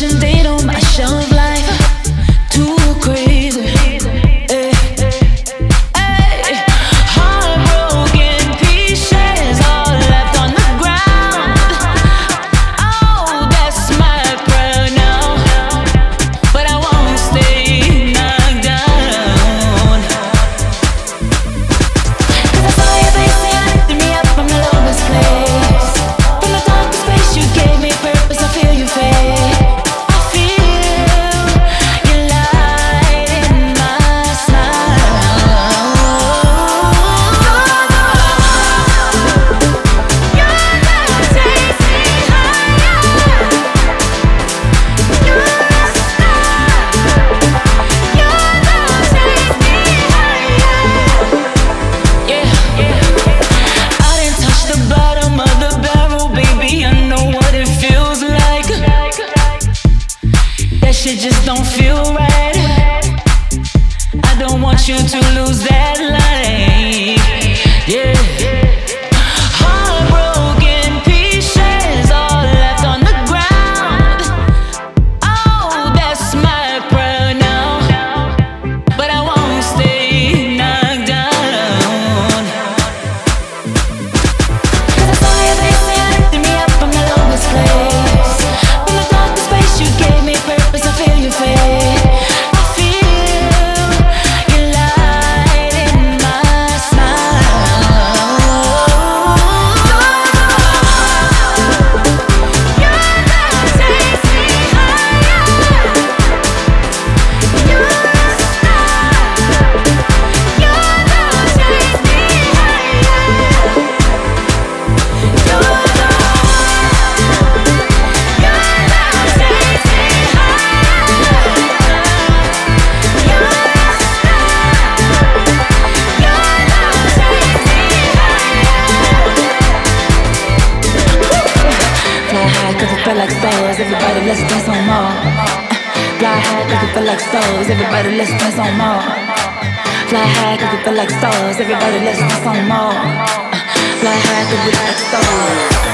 Russian it just don't feel right. I don't want you to lose that line. Everybody, let's dance on Mars. Fly high, cause we feel like stars. Everybody, let's dance on Mars. Fly high, cause we feel like stars. Everybody, let's dance on Mars. Fly high, cause we feel like stars.